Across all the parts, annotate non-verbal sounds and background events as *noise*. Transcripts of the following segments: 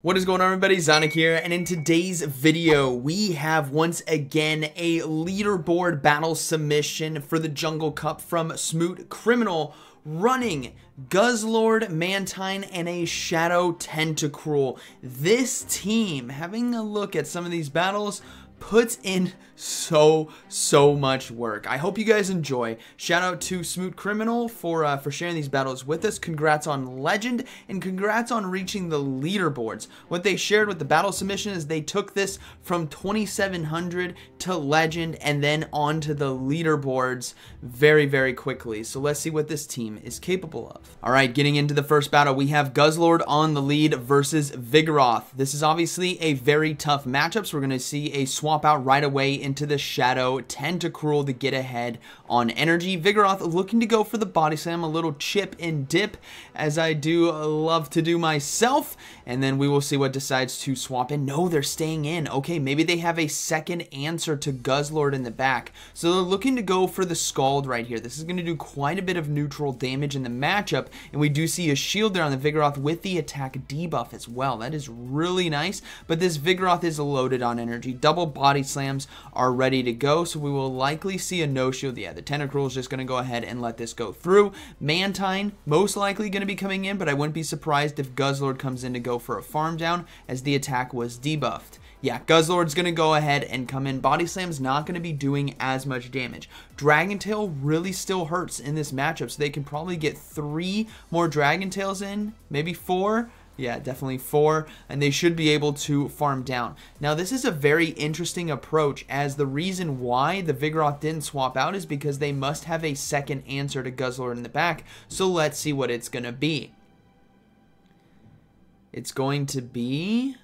What is going on everybody, ZyoniK here, and in today's video, we have once again a leaderboard battle submission for the Jungle Cup from Smoot Criminal, running Guzzlord, Mantine, and a Shadow Tentacruel. This team, having a look at some of these battles, puts in so so much work. I hope you guys enjoy. Shout out to smoot criminal for uh, for sharing these battles with us. Congrats on legend and congrats on reaching the leaderboards. What they shared with the battle submission is they took this from 2700 to legend and then on to the leaderboards very very quickly. So let's see what this team is capable of. All right getting into the first battle we have guzzlord on the lead versus vigoroth. This is obviously a very tough matchup so we're going to see a out right away into the Shadow Tentacruel to cruel to get ahead on energy. Vigoroth looking to go for the body slam, a little chip and dip as I do love to do myself. And then we will see what decides to swap in. No, they're staying in. Okay, maybe they have a second answer to Guzzlord in the back. So they're looking to go for the Scald right here. This is going to do quite a bit of neutral damage in the matchup. And we do see a shield there on the Vigoroth with the attack debuff as well. That is really nice. But this Vigoroth is loaded on energy. Double body slams are ready to go, so we will likely see a no-show. Yeah, the Tentacruel is just going to go ahead and let this go through. Mantine, most likely going to be coming in, but I wouldn't be surprised if Guzzlord comes in to go for a farm down, as the attack was debuffed. Yeah, Guzzlord's going to go ahead and come in. Body Slam's not going to be doing as much damage. Dragon Tail really still hurts in this matchup, so they can probably get three more Dragon Tails in, maybe four, yeah, definitely four, and they should be able to farm down. Now, this is a very interesting approach, as the reason why the Vigoroth didn't swap out is because they must have a second answer to Guzzlord in the back, so let's see what it's going to be. It's going to be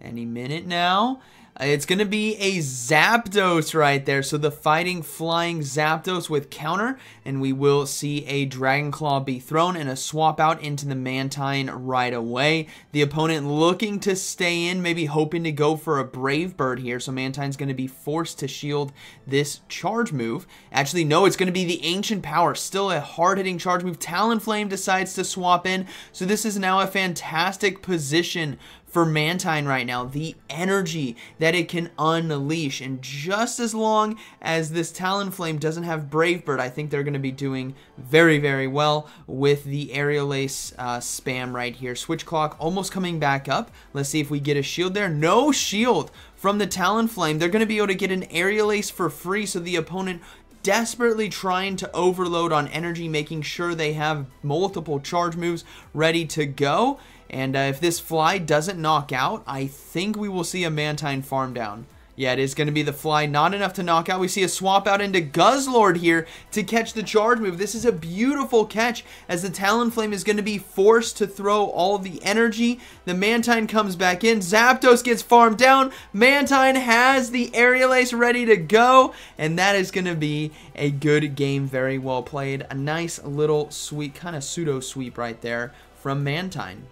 any minute now. It's going to be a Zapdos right there. So the fighting flying Zapdos with counter. And we will see a Dragon Claw be thrown and a swap out into the Mantine right away. The opponent looking to stay in, maybe hoping to go for a Brave Bird here. So Mantine's going to be forced to shield this charge move. Actually, no, it's going to be the Ancient Power. Still a hard-hitting charge move. Talonflame decides to swap in. So this is now a fantastic position for Mantine right now, the energy that it can unleash. And just as long as this Talonflame doesn't have Brave Bird, I think they're going to be doing very, very well with the Aerial Ace uh, spam right here. Switch Clock almost coming back up. Let's see if we get a shield there. No shield from the Talonflame. They're going to be able to get an Aerial Ace for free, so the opponent desperately trying to overload on energy, making sure they have multiple charge moves ready to go. And uh, if this fly doesn't knock out, I think we will see a Mantine farm down. Yeah, it is going to be the fly. Not enough to knock out. We see a swap out into Guzzlord here to catch the charge move. This is a beautiful catch as the Talonflame is going to be forced to throw all the energy. The Mantine comes back in. Zapdos gets farmed down. Mantine has the Aerial Ace ready to go. And that is going to be a good game. Very well played. A nice little sweep, kind of pseudo sweep right there from Mantine.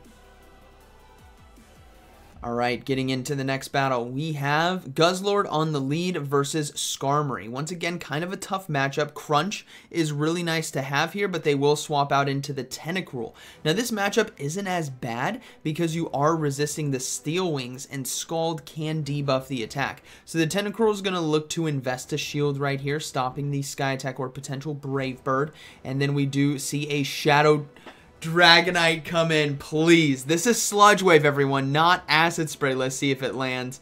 All right, getting into the next battle, we have Guzzlord on the lead versus Skarmory. Once again, kind of a tough matchup. Crunch is really nice to have here, but they will swap out into the Tentacruel. Now, this matchup isn't as bad because you are resisting the Steel Wings, and Scald can debuff the attack. So the Tentacruel is going to look to invest a shield right here, stopping the Sky Attack or potential Brave Bird. And then we do see a Shadow Dragonite come in, please. This is Sludge Wave, everyone, not Acid Spray. Let's see if it lands.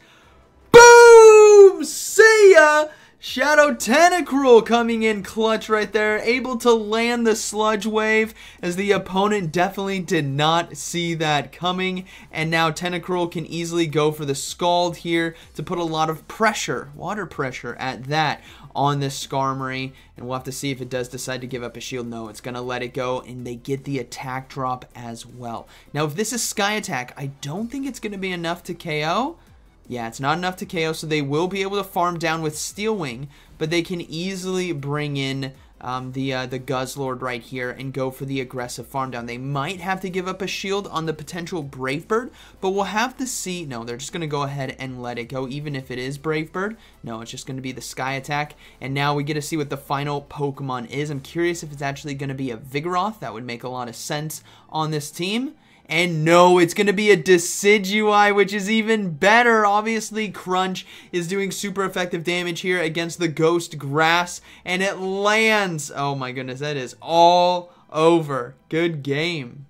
Boom! See ya! Shadow Tentacruel coming in clutch right there, able to land the Sludge Wave as the opponent definitely did not see that coming. And now Tentacruel can easily go for the Scald here to put a lot of pressure, water pressure at that on this Skarmory. And we'll have to see if it does decide to give up a shield. No, it's going to let it go, and they get the attack drop as well. Now, if this is Sky Attack, I don't think it's going to be enough to KO. Yeah, it's not enough to KO, so they will be able to farm down with Steel Wing, but they can easily bring in um, the uh, the Guzzlord right here and go for the aggressive farm down. They might have to give up a shield on the potential Brave Bird, but we'll have to see. No, they're just going to go ahead and let it go, even if it is Brave Bird. No, it's just going to be the Sky Attack, and now we get to see what the final Pokemon is. I'm curious if it's actually going to be a Vigoroth. That would make a lot of sense on this team. And no, it's going to be a Decidueye, which is even better. Obviously, Crunch is doing super effective damage here against the Ghost Grass. And it lands. Oh my goodness, that is all over. Good game.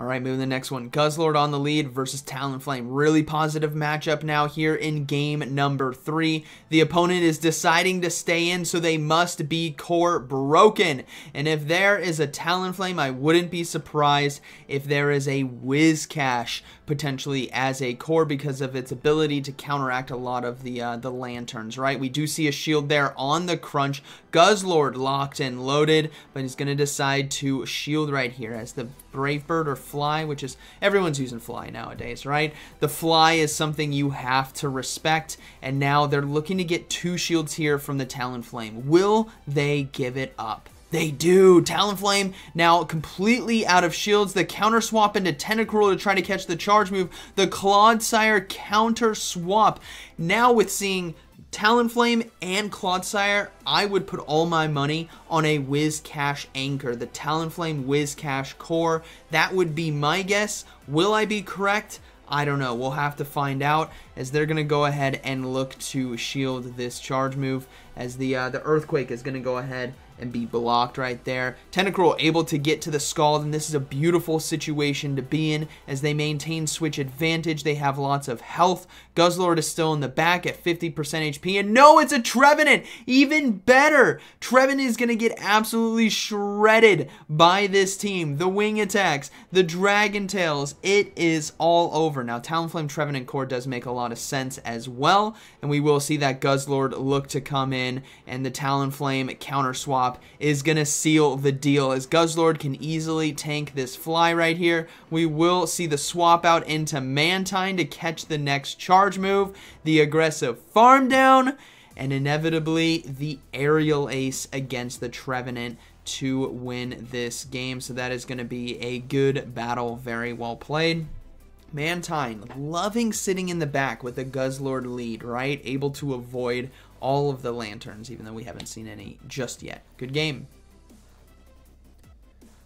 All right, moving to the next one. Guzzlord on the lead versus Talonflame. Really positive matchup now here in game number three. The opponent is deciding to stay in, so they must be core broken. And if there is a Talonflame, I wouldn't be surprised if there is a Whiscash potentially as a core because of its ability to counteract a lot of the uh, the lanturns, right? We do see a shield there on the crunch. Guzzlord locked and loaded, but he's going to decide to shield right here as the Brave Bird or Fly, which is everyone's using Fly nowadays, right? The Fly is something you have to respect, and now they're looking to get two shields here from the Talonflame. Will they give it up? They do. Talonflame now completely out of shields. The counter swap into Tentacruel to try to catch the charge move. The Clodsire counter swap. Now with seeing Talonflame and Clodsire, I would put all my money on a Wiz Whiscash Anchor. The Talonflame Whiscash Core. That would be my guess. Will I be correct? I don't know. We'll have to find out as they're going to go ahead and look to shield this charge move as the uh, the Earthquake is going to go ahead and be blocked right there. Tentacruel able to get to the Scald, and this is a beautiful situation to be in as they maintain switch advantage. They have lots of health. Guzzlord is still in the back at 50% HP, and no, it's a Trevenant! Even better! Trevenant is going to get absolutely shredded by this team. The wing attacks, the Dragon Tails, it is all over. Now, Talonflame Trevenant core does make a lot of sense as well, and we will see that Guzzlord look to come in, and the Talonflame counter swap is going to seal the deal as Guzzlord can easily tank this fly right here. We will see the swap out into Mantine to catch the next charge move, the aggressive farm down, and inevitably the aerial ace against the Trevenant to win this game. So that is going to be a good battle, very well played. Mantine, loving sitting in the back with a Guzzlord lead, right? Able to avoid all of the lanturns, even though we haven't seen any just yet. Good game.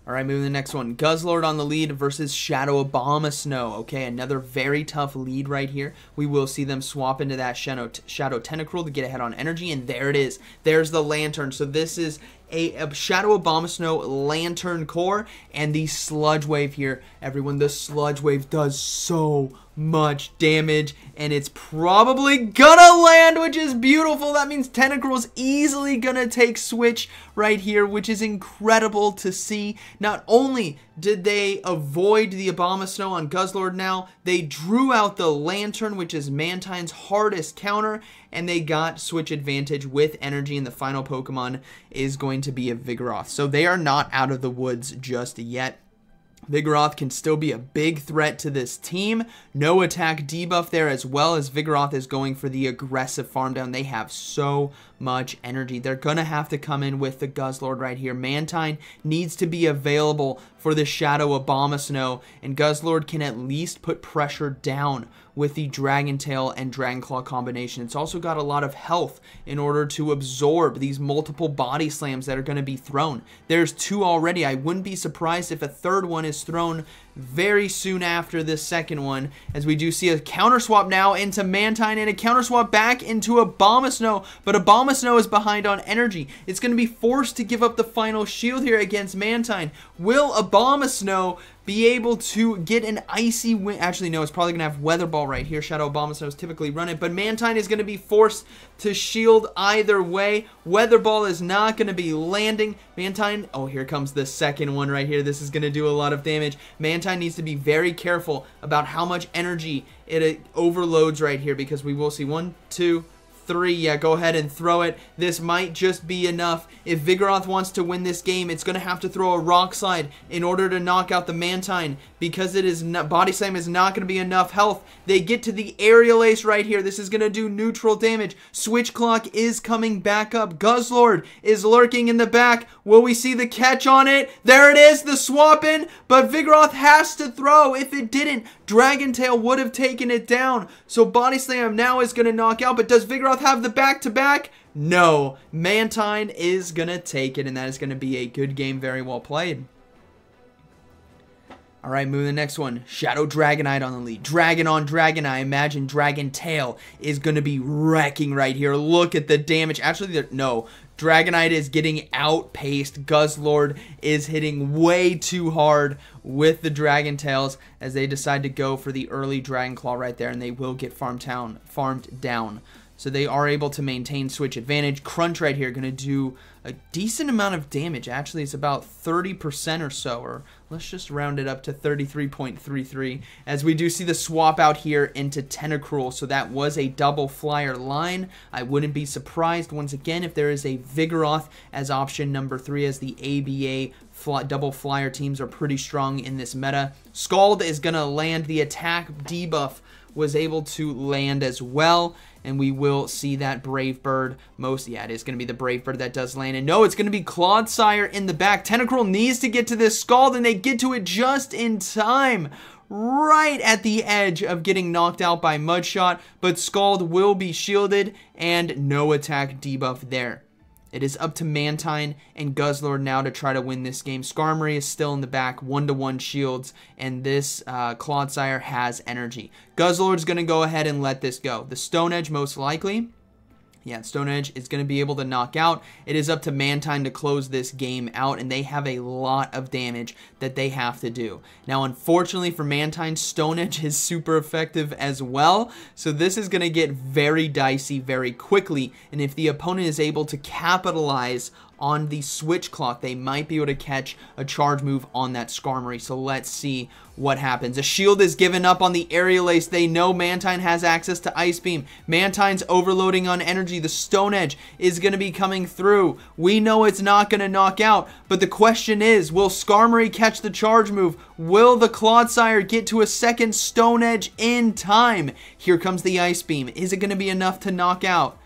All right, moving to the next one. Guzzlord on the lead versus Shadow Abomasnow. Okay, another very tough lead right here. We will see them swap into that Shadow, Shadow Tentacruel to get ahead on energy, and there it is. There's the Lanturn. So this is a, a Shadow Abomasnow Lanturn core, and the Sludge Wave here. Everyone, the Sludge Wave does so much damage and it's probably gonna land which is beautiful that means Tentacruel's easily gonna take switch right here which is incredible to see not only did they avoid the Abomasnow on Guzzlord now they drew out the Lanturn, which is Mantine's hardest counter and they got switch advantage with energy and the final Pokemon is going to be a Vigoroth so they are not out of the woods just yet Vigoroth can still be a big threat to this team. No attack debuff there as well as Vigoroth is going for the aggressive farm down. They have so much energy. They're going to have to come in with the Guzzlord right here. Mantine needs to be available for the Shadow Abomasnow, and Guzzlord can at least put pressure down with the Dragon Tail and Dragon Claw combination. It's also got a lot of health in order to absorb these multiple body slams that are going to be thrown. There's two already. I wouldn't be surprised if a third one is thrown very soon after this second one, as we do see a counter swap now into Mantine and a counter swap back into Abomasnow, but Abomasnow is behind on energy. It's going to be forced to give up the final shield here against Mantine. Will Abomasnow be able to get an Icy Wind. Actually, no, it's probably going to have Weather Ball right here. Shadow Abomasnows typically run it, but Mantine is going to be forced to shield either way. Weather Ball is not going to be landing. Mantine, oh, here comes the second one right here. This is going to do a lot of damage. Mantine needs to be very careful about how much energy it uh, overloads right here because we will see one, two, three. Yeah, go ahead and throw it. This might just be enough. If Vigoroth wants to win this game, it's going to have to throw a Rock Slide in order to knock out the Mantine because it is not, Body Slam is not going to be enough health. They get to the Aerial Ace right here. This is going to do neutral damage. Switch Clock is coming back up. Guzzlord is lurking in the back. Will we see the catch on it? There it is, the swap in, but Vigoroth has to throw. If it didn't, Dragon Tail would have taken it down. So Body Slam now is going to knock out, but does Vigoroth have the back-to-back? -back? No. Mantine is going to take it, and that is going to be a good game, very well played. All right, moving to the next one. Shadow Dragonite on the lead. Dragon on Dragon. I imagine Dragon Tail is going to be wrecking right here. Look at the damage. Actually, no. Dragonite is getting outpaced. Guzzlord is hitting way too hard with the Dragon Tails as they decide to go for the early Dragon Claw right there, and they will get farmed town, Farmed down. So they are able to maintain switch advantage. Crunch right here going to do a decent amount of damage. Actually, it's about 30% or so, or let's just round it up to 33.33, as we do see the swap out here into Tentacruel. So that was a double flyer line. I wouldn't be surprised, once again, if there is a Vigoroth as option number three, as the ABA Fly, double flyer teams are pretty strong in this meta. Scald is going to land the attack debuff was able to land as well and we will see that Brave Bird most, yeah, it is going to be the Brave Bird that does land, and no, it's going to be Clodsire in the back. Tentacruel needs to get to this Scald, and they get to it just in time right at the edge of getting knocked out by Mudshot, but Scald will be shielded and no attack debuff there. It is up to Mantine and Guzzlord now to try to win this game. Skarmory is still in the back, one-to-one shields, and this uh, Clodsire has energy. Guzzlord's going to go ahead and let this go. The Stone Edge most likely yeah, Stone Edge is going to be able to knock out. It is up to Mantine to close this game out, and they have a lot of damage that they have to do. Now, unfortunately for Mantine, Stone Edge is super effective as well, so this is going to get very dicey very quickly, and if the opponent is able to capitalize on the switch clock, they might be able to catch a charge move on that Skarmory. So let's see what happens. A shield is given up on the Aerial Ace. They know Mantine has access to Ice Beam. Mantine's overloading on energy. The Stone Edge is going to be coming through. We know it's not going to knock out, but the question is, will Skarmory catch the charge move? Will the Clodsire get to a second Stone Edge in time? Here comes the Ice Beam. Is it going to be enough to knock out?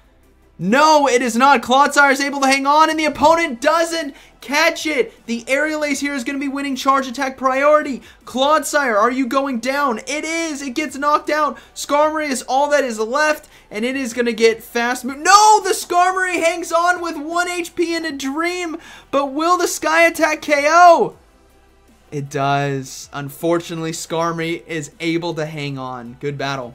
No, it is not. Clodsire is able to hang on, and the opponent doesn't catch it. The Aerial Ace here is going to be winning charge attack priority. Clodsire, are you going down? It is. It gets knocked out. Skarmory is all that is left, and it is going to get fast move. No, the Skarmory hangs on with 1 HP in a dream, but will the Sky Attack KO? It does. Unfortunately, Skarmory is able to hang on. Good battle.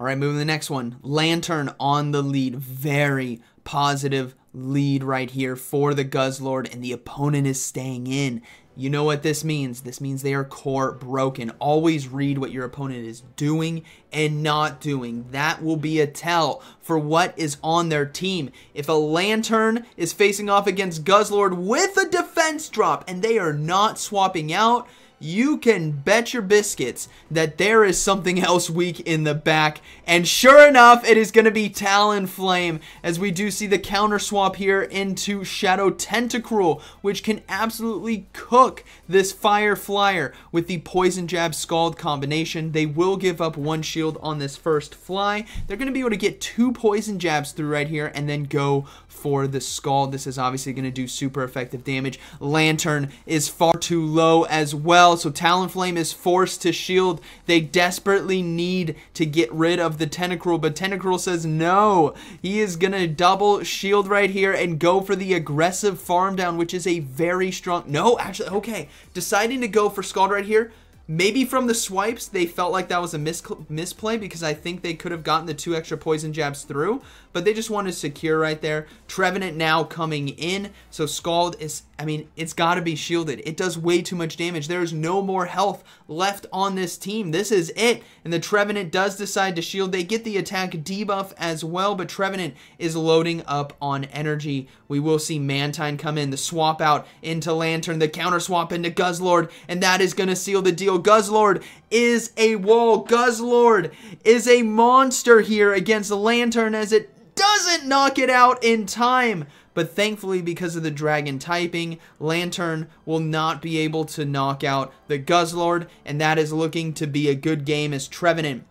All right, moving to the next one. Lanturn on the lead. Very positive lead right here for the Guzzlord, and the opponent is staying in. You know what this means. This means they are core broken. Always read what your opponent is doing and not doing. That will be a tell for what is on their team. If a Lanturn is facing off against Guzzlord with a defense drop and they are not swapping out, you can bet your biscuits that there is something else weak in the back. And sure enough, it is going to be Talonflame as we do see the counter swap here into Shadow Tentacruel, which can absolutely cook this Fire Flyer with the Poison Jab Scald combination. They will give up one shield on this first fly. They're going to be able to get two Poison Jabs through right here and then go for the Scald. This is obviously going to do super effective damage. Lanturn is far too low as well, so Talonflame is forced to shield. They desperately need to get rid of the Tentacruel, but Tentacruel says no. He is going to double shield right here and go for the aggressive farm down, which is a very strong... No, actually, okay. Deciding to go for Scald right here, Maybe from the swipes, they felt like that was a mis misplay because I think they could have gotten the two extra poison jabs through, but they just wanted to secure right there. Trevenant now coming in, so Scald is, I mean, it's got to be shielded. It does way too much damage. There's no more health left on this team. This is it, and the Trevenant does decide to shield. They get the attack debuff as well, but Trevenant is loading up on energy. We will see Mantine come in, the swap out into Lanturn, the counter swap into Guzzlord, and that is going to seal the deal. Guzzlord is a wall. Guzzlord is a monster here against the Lanturn as it doesn't knock it out in time. But thankfully, because of the dragon typing, Lanturn will not be able to knock out the Guzzlord, and that is looking to be a good game as Trevenant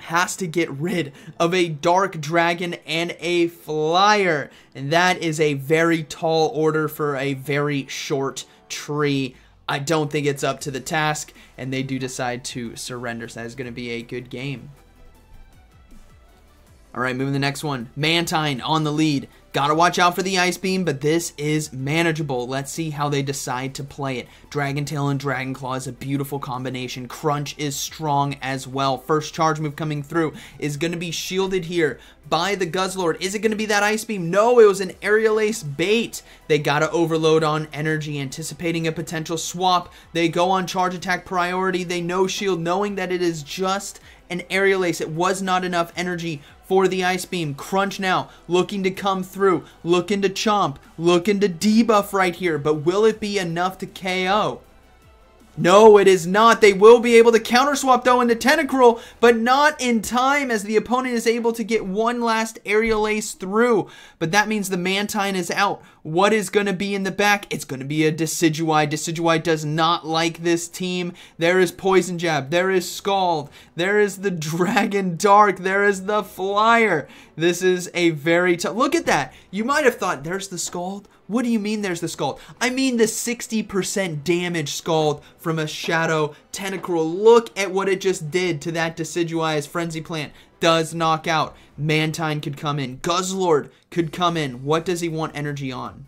has to get rid of a dark dragon and a flyer. And that is a very tall order for a very short tree. I don't think it's up to the task, and they do decide to surrender. So that is going to be a good game. All right, moving to the next one. Mantine on the lead. Gotta watch out for the Ice Beam, but this is manageable. Let's see how they decide to play it. Dragon Tail and Dragon Claw is a beautiful combination. Crunch is strong as well. First charge move coming through is going to be shielded here by the Guzzlord. Is it going to be that Ice Beam? No, it was an Aerial Ace bait. They gotta overload on energy, anticipating a potential swap. They go on charge attack priority. They no shield, knowing that it is just an Aerial Ace. It was not enough energy for the Ice Beam. Crunch now, looking to come through, looking to chomp, looking to debuff right here, but will it be enough to KO? No, it is not. They will be able to counter swap though into Tentacruel, but not in time as the opponent is able to get one last aerial ace through. But that means the Mantine is out. What is going to be in the back? It's going to be a Decidueye. Decidueye does not like this team. There is Poison Jab. There is Scald. There is the *laughs* Dragon Dark. There is the Flyer. This is a very tough... Look at that. You might have thought, there's the Scald. What do you mean there's the Scald? I mean the 60% damage Scald from a Shadow Tentacruel. Look at what it just did to that Decidueye's Frenzy Plant. Does knock out. Mantine could come in. Guzzlord could come in. What does he want energy on?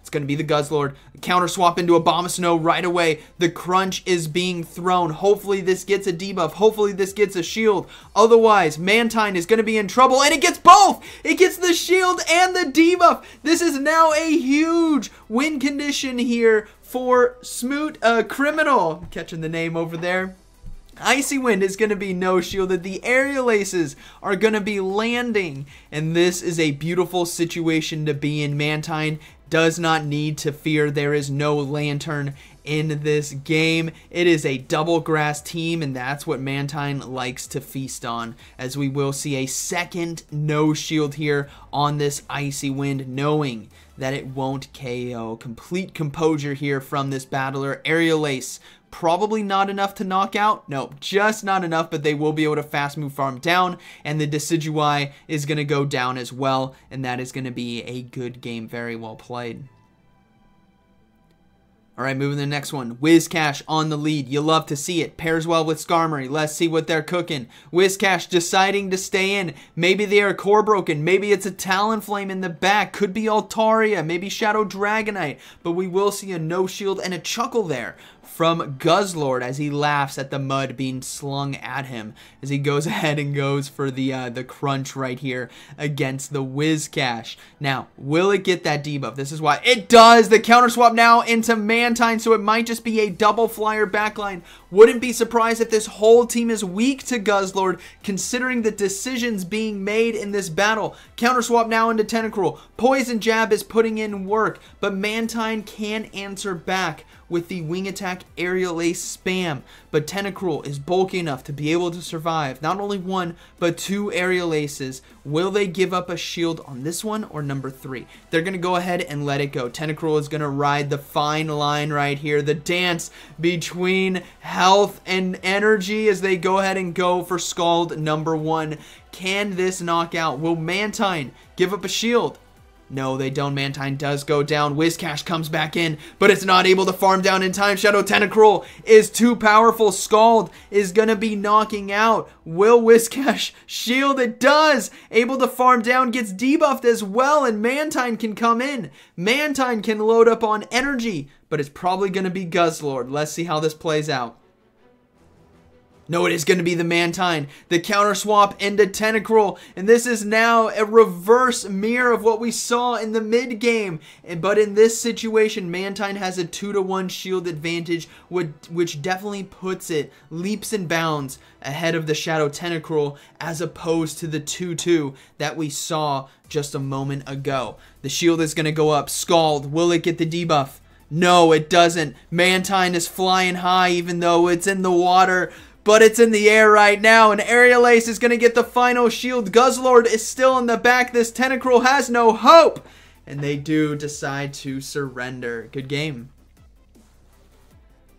It's going to be the Guzzlord. Counter swap into Abomasnow right away. The Crunch is being thrown. Hopefully this gets a debuff. Hopefully this gets a shield. Otherwise, Mantine is going to be in trouble. And it gets both! It gets the shield and the debuff. This is now a huge win condition here for Smoot uh, Criminal. Catching the name over there. Icy Wind is going to be no shielded. The aerial aces are going to be landing. And this is a beautiful situation to be in. Mantine does not need to fear. There is no lanturn in this game. It is a double grass team, and that's what Mantine likes to feast on, as we will see a second no shield here on this Icy Wind, knowing that it won't KO. Complete composure here from this battler. Aerial Ace Probably not enough to knock out. No, just not enough, but they will be able to fast move farm down, and the Decidueye is going to go down as well, and that is going to be a good game. Very well played. All right, moving to the next one. Whiscash on the lead. You love to see it. Pairs well with Skarmory. Let's see what they're cooking. Whiscash deciding to stay in. Maybe they are core broken. Maybe it's a Talonflame in the back. Could be Altaria. Maybe Shadow Dragonite. But we will see a no shield and a chuckle there from Guzzlord as he laughs at the mud being slung at him as he goes *laughs* ahead and goes for the uh, the crunch right here against the Whiscash. Now, will it get that debuff? This is why it does. The counter swap now into Mantine, so it might just be a double flyer backline. Wouldn't be surprised if this whole team is weak to Guzzlord, considering the decisions being made in this battle. Counter swap now into Tentacruel. Poison Jab is putting in work, but Mantine can answer back with the wing attack aerial ace spam, but Tentacruel is bulky enough to be able to survive not only one, but two aerial aces. Will they give up a shield on this one or number three? They're going to go ahead and let it go. Tentacruel is going to ride the fine line right here, the dance between health and energy as they go ahead and go for Scald number one. Can this knock out? Will Mantine give up a shield? No, they don't. Mantine does go down. Whiscash comes back in, but it's not able to farm down in time. Shadow Tentacruel is too powerful. Scald is going to be knocking out. Will Whiscash shield? It does. Able to farm down, gets debuffed as well, and Mantine can come in. Mantine can load up on energy, but it's probably going to be Guzzlord. Let's see how this plays out. No, it is going to be the Mantine. The counter swap into Tentacruel. And this is now a reverse mirror of what we saw in the mid game. But in this situation, Mantine has a 2 to 1 shield advantage, which definitely puts it leaps and bounds ahead of the Shadow Tentacruel as opposed to the 2-2 that we saw just a moment ago. The shield is going to go up. Scald, will it get the debuff? No, it doesn't. Mantine is flying high even though it's in the water but it's in the air right now, and Aerial Ace is going to get the final shield. Guzzlord is still in the back. This Tentacruel has no hope, and they do decide to surrender. Good game.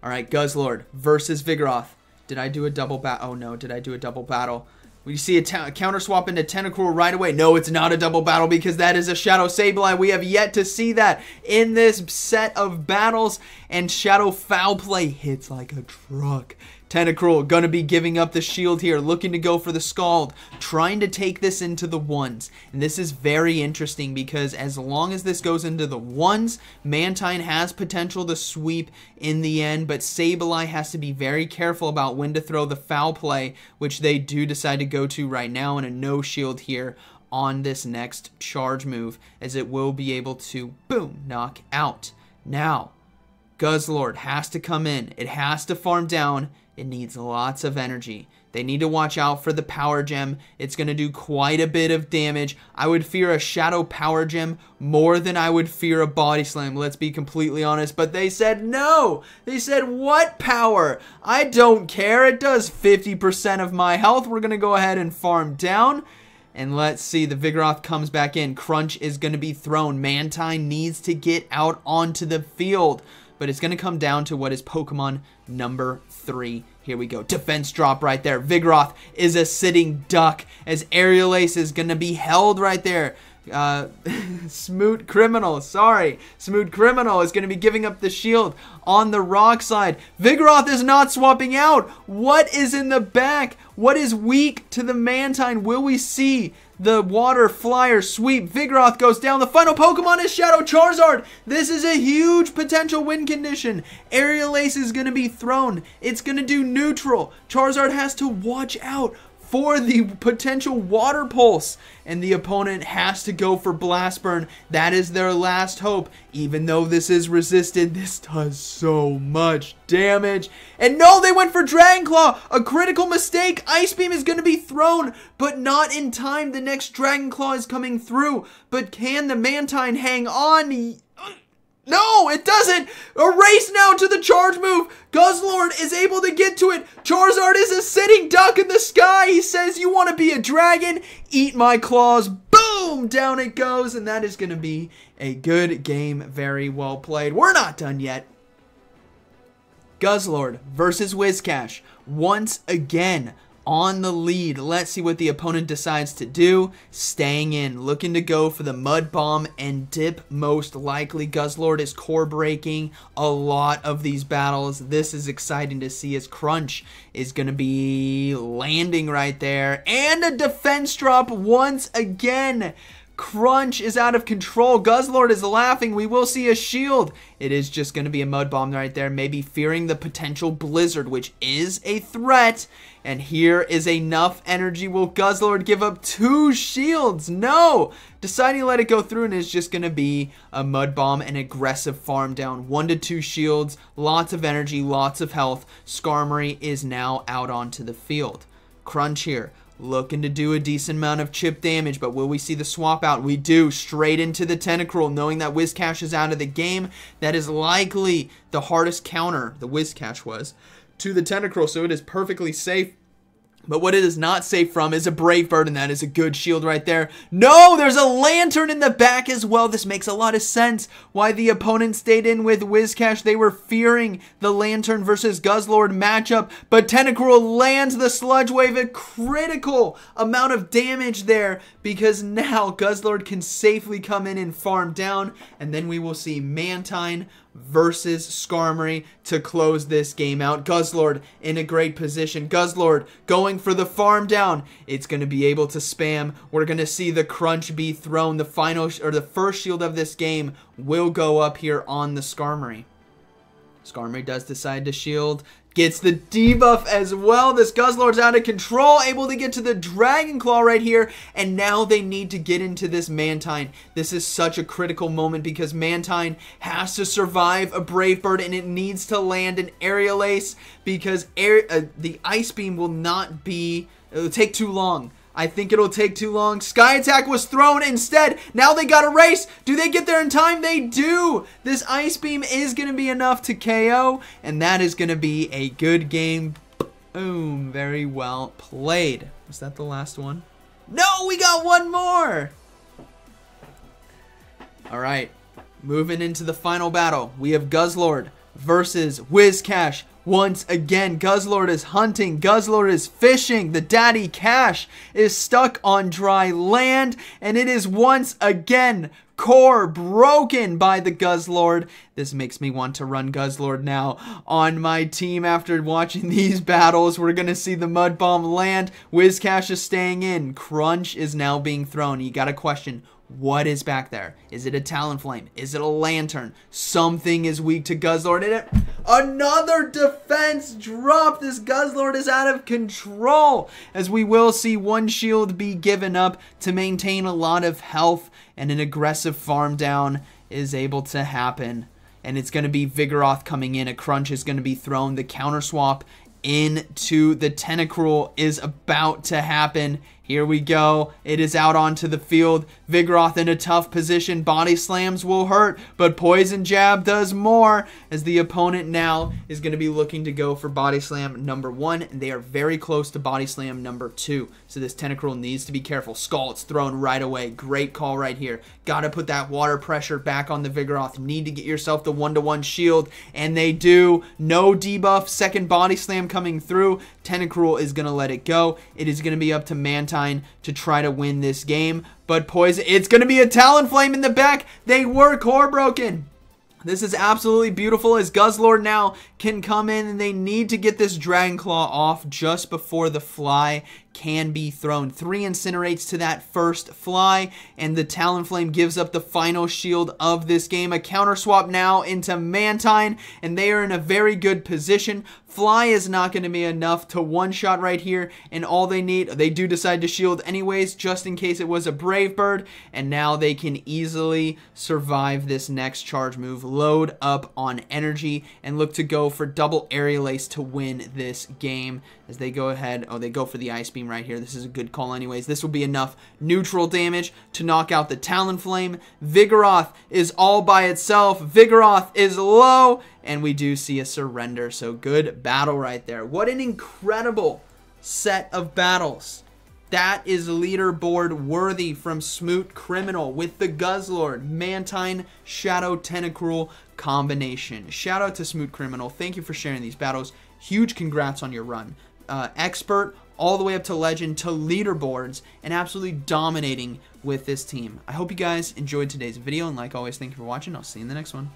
All right, Guzzlord versus Vigoroth. Did I do a double battle? Oh, no. Did I do a double battle? We see a counter swap into Tentacruel right away. No, it's not a double battle because that is a Shadow Sableye. We have yet to see that in this set of battles. And Shadow Foul Play hits like a truck Tentacruel gonna be giving up the shield here, looking to go for the Scald, trying to take this into the ones. And this is very interesting because as long as this goes into the ones, Mantine has potential to sweep in the end, but Sableye has to be very careful about when to throw the foul play, which they do decide to go to right now in a no shield here on this next charge move, as it will be able to, boom, knock out. Now, Guzzlord has to come in. It has to farm down it needs lots of energy. They need to watch out for the power gem. It's going to do quite a bit of damage. I would fear a shadow power gem more than I would fear a body slam. Let's be completely honest. But they said no. They said what power? I don't care. It does 50% of my health. We're going to go ahead and farm down. And let's see, the Vigoroth comes back in. Crunch is going to be thrown. Mantine needs to get out onto the field. But it's going to come down to what is Pokemon number three. Here we go. Defense drop right there. Vigoroth is a sitting duck as Aerial Ace is going to be held right there. Uh, *laughs* Smoot Criminal, sorry. Smoot Criminal is going to be giving up the shield on the rock slide. Vigoroth is not swapping out. What is in the back? What is weak to the Mantine? Will we see the water flyer sweep. Vigoroth goes down. The final Pokemon is Shadow Charizard. This is a huge potential win condition. Aerial Ace is going to be thrown. It's going to do neutral. Charizard has to watch out for the potential water pulse and the opponent has to go for blast burn. That is their last hope. Even though this is resisted this does so much damage. And no they went for dragon claw. A critical mistake. Ice beam is going to be thrown but not in time. The next dragon claw is coming through. But can the mantine hang on no, it doesn't. A race now to the charge move. Guzzlord is able to get to it. Charizard is a sitting duck in the sky. He says, you want to be a dragon? Eat my claws. Boom! Down it goes. And that is going to be a good game. Very well played. We're not done yet. Guzzlord versus Whiscash. Once again, on the lead. Let's see what the opponent decides to do. Staying in, looking to go for the Mud Bomb and dip most likely. Guzzlord is core breaking a lot of these battles. This is exciting to see as Crunch is going to be landing right there. And a defense drop once again. Crunch is out of control. Guzzlord is laughing. We will see a shield. It is just going to be a mud bomb right there. Maybe fearing the potential blizzard, which is a threat. And here is enough energy. Will Guzzlord give up two shields? No! Deciding to let it go through and is just going to be a mud bomb and aggressive farm down. One to two shields, lots of energy, lots of health. Skarmory is now out onto the field. Crunch here looking to do a decent amount of chip damage, but will we see the swap out? We do, straight into the Tentacruel, knowing that Whiscash is out of the game. That is likely the hardest counter, the Whiscash was, to the Tentacruel, so it is perfectly safe but what it is not safe from is a Brave Bird, and that is a good shield right there. No, there's a Lanturn in the back as well. This makes a lot of sense why the opponent stayed in with Whiscash. They were fearing the Lanturn versus Guzzlord matchup, but Tentacruel lands the Sludge Wave, a critical amount of damage there, because now Guzzlord can safely come in and farm down, and then we will see Mantine versus Skarmory to close this game out. Guzzlord in a great position. Guzzlord going for the farm down. It's going to be able to spam. We're going to see the crunch be thrown. The final or the first shield of this game will go up here on the Skarmory. Skarmory does decide to shield. Gets the debuff as well. This Guzzlord's out of control. Able to get to the Dragon Claw right here. And now they need to get into this Mantine. This is such a critical moment because Mantine has to survive a Brave Bird and it needs to land an Aerial Ace because air, uh, the Ice Beam will not be... It'll take too long. I think it'll take too long. Sky Attack was thrown instead. Now they got a race. Do they get there in time? They do. This Ice Beam is going to be enough to KO, and that is going to be a good game. Boom. Very well played. Was that the last one? No, we got one more. All right. Moving into the final battle, we have Guzzlord versus Whiscash. Once again, Guzzlord is hunting, Guzzlord is fishing, the daddy Cash is stuck on dry land, and it is once again core broken by the Guzzlord. This makes me want to run Guzzlord now on my team after watching *laughs* these battles. We're going to see the Mud Bomb land. Whiscash is staying in. Crunch is now being thrown. You got a question. What is back there? Is it a Talonflame? Is it a Lanturn? Something is weak to Guzzlord. And it, another defense drop. This Guzzlord is out of control. As we will see one shield be given up to maintain a lot of health. And an aggressive farm down is able to happen. And it's going to be Vigoroth coming in. A Crunch is going to be thrown. The counter swap into the Tentacruel is about to happen. Here we go. It is out onto the field. Vigoroth in a tough position. Body slams will hurt, but Poison Jab does more as the opponent now is going to be looking to go for Body Slam number one, and they are very close to Body Slam number two. So this Tentacruel needs to be careful. Scald's thrown right away. Great call right here. Got to put that water pressure back on the Vigoroth. Need to get yourself the one-to-one -one shield, and they do. No debuff. Second Body Slam coming through. Tentacruel is going to let it go. It is going to be up to Mantine to try to win this game. But Poison, it's going to be a Talonflame in the back. They were core broken. This is absolutely beautiful as Guzzlord now can come in and they need to get this Dragon Claw off just before the fly can be thrown. Three incinerates to that first fly, and the Talonflame gives up the final shield of this game. A counter swap now into Mantine, and they are in a very good position. Fly is not going to be enough to one-shot right here, and all they need, they do decide to shield anyways, just in case it was a Brave Bird, and now they can easily survive this next charge move, load up on energy, and look to go for double Aerial Ace to win this game as they go ahead, oh, they go for the Ice Beam right here. This is a good call anyways. This will be enough neutral damage to knock out the Talonflame. Vigoroth is all by itself. Vigoroth is low, and we do see a surrender. So good battle right there. What an incredible set of battles. That is leaderboard worthy from Smoot Criminal with the Guzzlord, Mantine, Shadow Tentacruel combination. Shout out to Smoot Criminal. Thank you for sharing these battles. Huge congrats on your run. Uh, expert all the way up to legend to leaderboards and absolutely dominating with this team. I hope you guys enjoyed today's video and like always, thank you for watching. I'll see you in the next one.